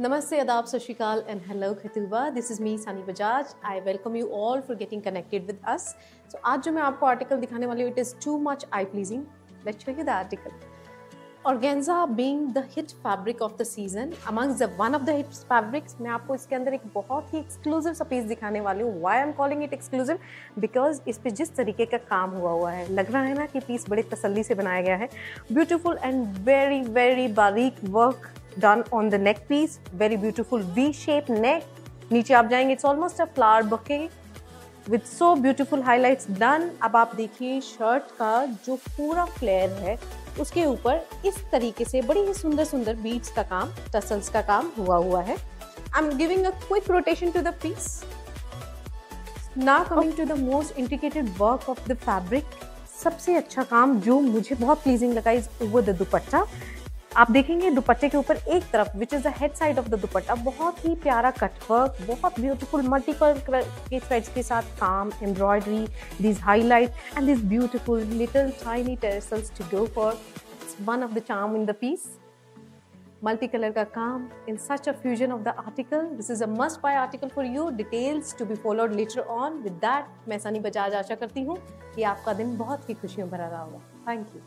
नमस्ते अदाब सत श्रीकाल and hello खतूबा this is me Sani Bajaj I welcome you all for getting connected with us so आज जो मैं आपको आर्टिकल दिखाने वाली हूँ it is too much I pleasing let's show you the article organza being the hit fabric of the season among the one of the hit fabrics मैं आपको इसके अंदर एक बहुत ही एक्सक्लूसिव सा पीस दिखाने वाली हूँ। Why am calling it exclusive because इस पर जिस तरीके का काम हुआ हुआ है, लग रहा है ना कि पीस बड़े तसली से बनाया गया है। ब्यूटिफुल एंड वेरी वेरी बारीक work done on the neck piece. Very beautiful V-shaped neck. नीचे आप जाएँगे, it's almost a flower bouquet. With so beautiful highlights done अब आप देखिए शर्ट का जो पूरा फ्लेयर है उसके ऊपर इस तरीके से बड़ी ही सुंदर सुंदर बीट्स का काम टसल्स का काम हुआ हुआ है I am giving a quick rotation to the piece now coming to the most indicated work of the fabric सबसे अच्छा काम जो मुझे बहुत प्लीजिंग लगा इज़ ओवर द दुपट्टा आप देखेंगे दुपट्टे के ऊपर एक तरफ़ which is the head side of the dupatta, बहुत ही प्यारा कटवर्क बहुत ब्यूटीफुल मल्टीपल के थ्रेड्स के साथ काम embroidery this highlight and this beautiful little tiny tassels to go for one of the charm in the piece multi colour का काम in such a fusion of the article this is a must buy article for you details to be followed later on with that मैं सनी बजाज आशा करती हूँ कि आपका दिन बहुत ही खुशियों भरा रहा होगा। Thank you